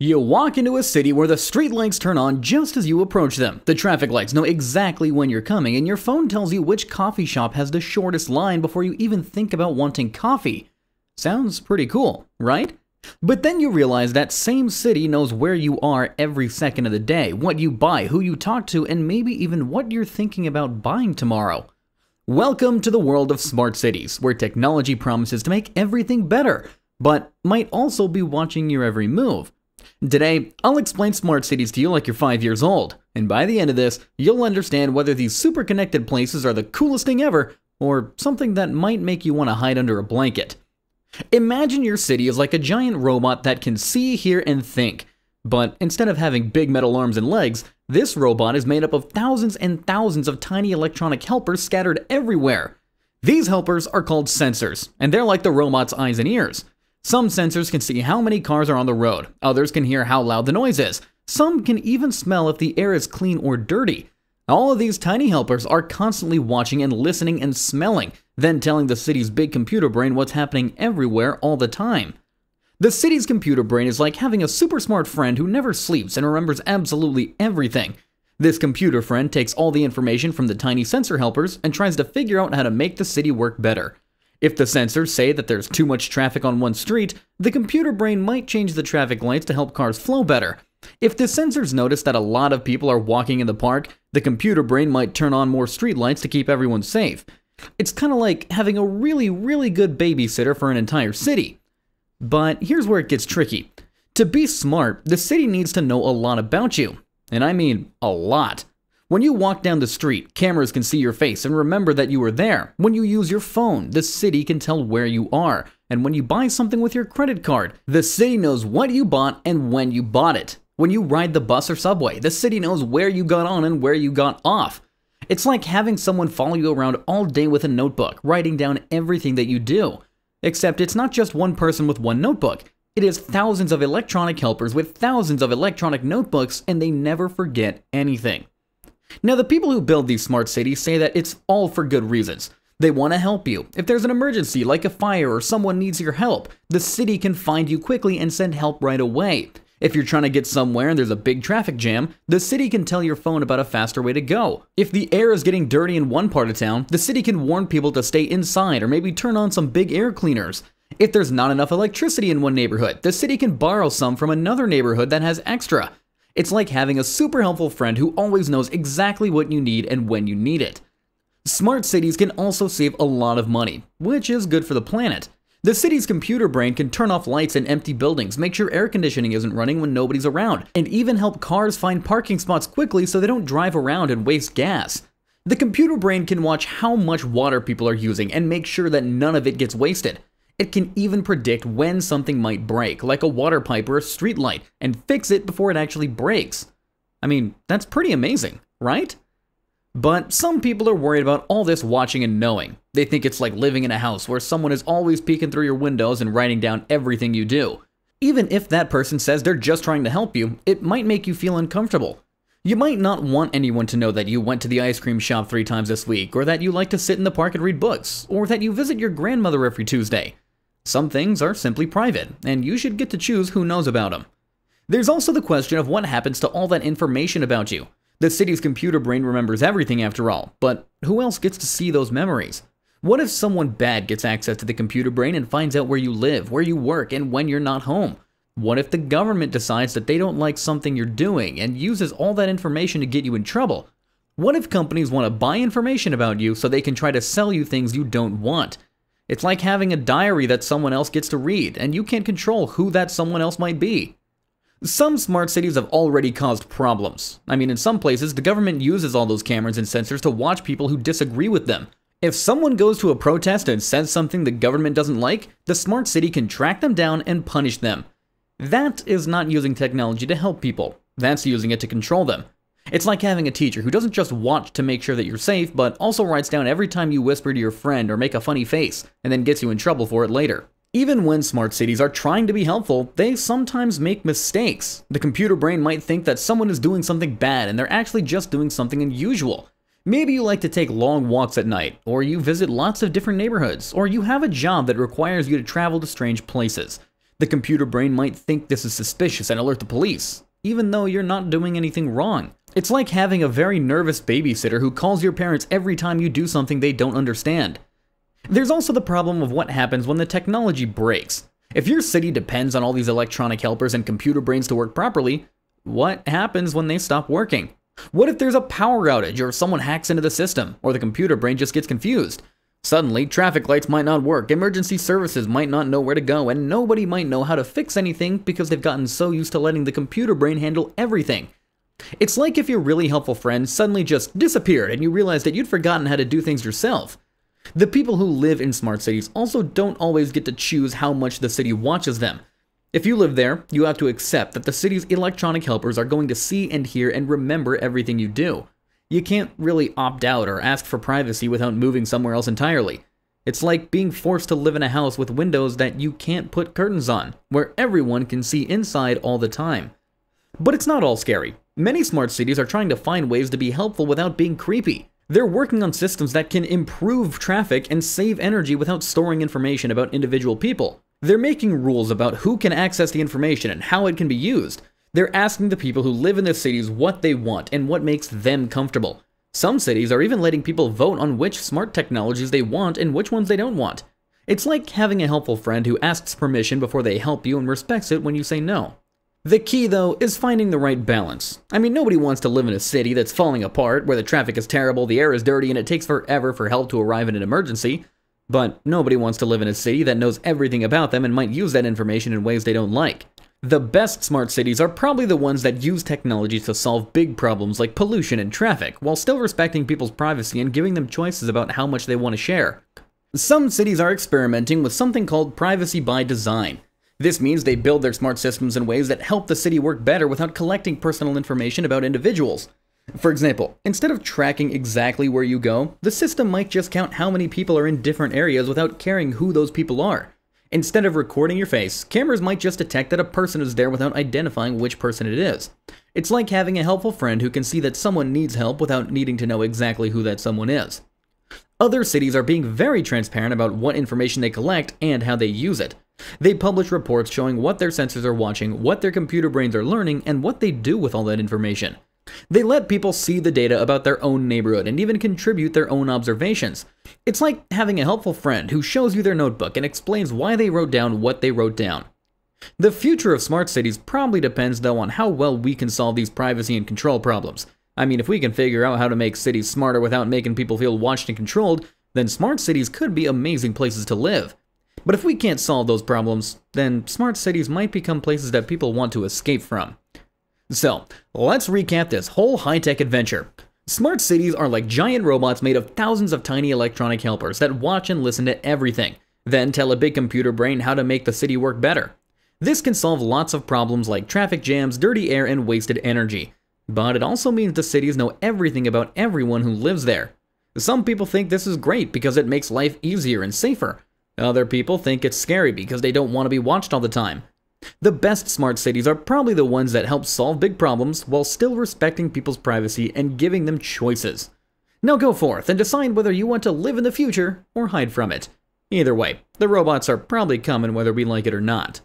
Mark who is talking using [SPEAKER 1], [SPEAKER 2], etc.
[SPEAKER 1] You walk into a city where the street lights turn on just as you approach them. The traffic lights know exactly when you're coming, and your phone tells you which coffee shop has the shortest line before you even think about wanting coffee. Sounds pretty cool, right? But then you realize that same city knows where you are every second of the day, what you buy, who you talk to, and maybe even what you're thinking about buying tomorrow. Welcome to the world of smart cities, where technology promises to make everything better, but might also be watching your every move. Today, I'll explain smart cities to you like you're 5 years old, and by the end of this, you'll understand whether these super connected places are the coolest thing ever or something that might make you want to hide under a blanket. Imagine your city is like a giant robot that can see, hear, and think. But instead of having big metal arms and legs, this robot is made up of thousands and thousands of tiny electronic helpers scattered everywhere. These helpers are called sensors, and they're like the robot's eyes and ears. Some sensors can see how many cars are on the road, others can hear how loud the noise is, some can even smell if the air is clean or dirty. All of these tiny helpers are constantly watching and listening and smelling, then telling the city's big computer brain what's happening everywhere all the time. The city's computer brain is like having a super smart friend who never sleeps and remembers absolutely everything. This computer friend takes all the information from the tiny sensor helpers and tries to figure out how to make the city work better. If the sensors say that there's too much traffic on one street, the computer brain might change the traffic lights to help cars flow better. If the sensors notice that a lot of people are walking in the park, the computer brain might turn on more street lights to keep everyone safe. It's kind of like having a really, really good babysitter for an entire city. But here's where it gets tricky. To be smart, the city needs to know a lot about you. And I mean a lot. When you walk down the street, cameras can see your face and remember that you were there. When you use your phone, the city can tell where you are. And when you buy something with your credit card, the city knows what you bought and when you bought it. When you ride the bus or subway, the city knows where you got on and where you got off. It's like having someone follow you around all day with a notebook, writing down everything that you do. Except it's not just one person with one notebook. It is thousands of electronic helpers with thousands of electronic notebooks, and they never forget anything. Now, the people who build these smart cities say that it's all for good reasons. They want to help you. If there's an emergency, like a fire or someone needs your help, the city can find you quickly and send help right away. If you're trying to get somewhere and there's a big traffic jam, the city can tell your phone about a faster way to go. If the air is getting dirty in one part of town, the city can warn people to stay inside or maybe turn on some big air cleaners. If there's not enough electricity in one neighborhood, the city can borrow some from another neighborhood that has extra. It's like having a super helpful friend who always knows exactly what you need and when you need it. Smart cities can also save a lot of money, which is good for the planet. The city's computer brain can turn off lights in empty buildings, make sure air conditioning isn't running when nobody's around, and even help cars find parking spots quickly so they don't drive around and waste gas. The computer brain can watch how much water people are using and make sure that none of it gets wasted. It can even predict when something might break, like a water pipe or a street light, and fix it before it actually breaks. I mean, that's pretty amazing, right? But some people are worried about all this watching and knowing. They think it's like living in a house where someone is always peeking through your windows and writing down everything you do. Even if that person says they're just trying to help you, it might make you feel uncomfortable. You might not want anyone to know that you went to the ice cream shop three times this week, or that you like to sit in the park and read books, or that you visit your grandmother every Tuesday. Some things are simply private, and you should get to choose who knows about them. There's also the question of what happens to all that information about you. The city's computer brain remembers everything after all, but who else gets to see those memories? What if someone bad gets access to the computer brain and finds out where you live, where you work, and when you're not home? What if the government decides that they don't like something you're doing and uses all that information to get you in trouble? What if companies want to buy information about you so they can try to sell you things you don't want? It's like having a diary that someone else gets to read, and you can't control who that someone else might be. Some smart cities have already caused problems. I mean, in some places, the government uses all those cameras and sensors to watch people who disagree with them. If someone goes to a protest and says something the government doesn't like, the smart city can track them down and punish them. That is not using technology to help people, that's using it to control them. It's like having a teacher who doesn't just watch to make sure that you're safe, but also writes down every time you whisper to your friend or make a funny face, and then gets you in trouble for it later. Even when smart cities are trying to be helpful, they sometimes make mistakes. The computer brain might think that someone is doing something bad and they're actually just doing something unusual. Maybe you like to take long walks at night, or you visit lots of different neighborhoods, or you have a job that requires you to travel to strange places. The computer brain might think this is suspicious and alert the police, even though you're not doing anything wrong. It's like having a very nervous babysitter who calls your parents every time you do something they don't understand. There's also the problem of what happens when the technology breaks. If your city depends on all these electronic helpers and computer brains to work properly, what happens when they stop working? What if there's a power outage or someone hacks into the system, or the computer brain just gets confused? Suddenly, traffic lights might not work, emergency services might not know where to go, and nobody might know how to fix anything because they've gotten so used to letting the computer brain handle everything. It's like if your really helpful friend suddenly just disappeared and you realized that you'd forgotten how to do things yourself. The people who live in smart cities also don't always get to choose how much the city watches them. If you live there, you have to accept that the city's electronic helpers are going to see and hear and remember everything you do. You can't really opt out or ask for privacy without moving somewhere else entirely. It's like being forced to live in a house with windows that you can't put curtains on, where everyone can see inside all the time. But it's not all scary. Many smart cities are trying to find ways to be helpful without being creepy. They're working on systems that can improve traffic and save energy without storing information about individual people. They're making rules about who can access the information and how it can be used. They're asking the people who live in the cities what they want and what makes them comfortable. Some cities are even letting people vote on which smart technologies they want and which ones they don't want. It's like having a helpful friend who asks permission before they help you and respects it when you say no. The key, though, is finding the right balance. I mean, nobody wants to live in a city that's falling apart, where the traffic is terrible, the air is dirty, and it takes forever for help to arrive in an emergency. But nobody wants to live in a city that knows everything about them and might use that information in ways they don't like. The best smart cities are probably the ones that use technology to solve big problems like pollution and traffic, while still respecting people's privacy and giving them choices about how much they want to share. Some cities are experimenting with something called privacy by design. This means they build their smart systems in ways that help the city work better without collecting personal information about individuals. For example, instead of tracking exactly where you go, the system might just count how many people are in different areas without caring who those people are. Instead of recording your face, cameras might just detect that a person is there without identifying which person it is. It's like having a helpful friend who can see that someone needs help without needing to know exactly who that someone is. Other cities are being very transparent about what information they collect and how they use it. They publish reports showing what their sensors are watching, what their computer brains are learning, and what they do with all that information. They let people see the data about their own neighborhood and even contribute their own observations. It's like having a helpful friend who shows you their notebook and explains why they wrote down what they wrote down. The future of smart cities probably depends though on how well we can solve these privacy and control problems. I mean, if we can figure out how to make cities smarter without making people feel watched and controlled, then smart cities could be amazing places to live. But if we can't solve those problems, then smart cities might become places that people want to escape from. So, let's recap this whole high-tech adventure. Smart cities are like giant robots made of thousands of tiny electronic helpers that watch and listen to everything, then tell a big computer brain how to make the city work better. This can solve lots of problems like traffic jams, dirty air, and wasted energy. But it also means the cities know everything about everyone who lives there. Some people think this is great because it makes life easier and safer, other people think it's scary because they don't want to be watched all the time. The best smart cities are probably the ones that help solve big problems while still respecting people's privacy and giving them choices. Now go forth and decide whether you want to live in the future or hide from it. Either way, the robots are probably coming whether we like it or not.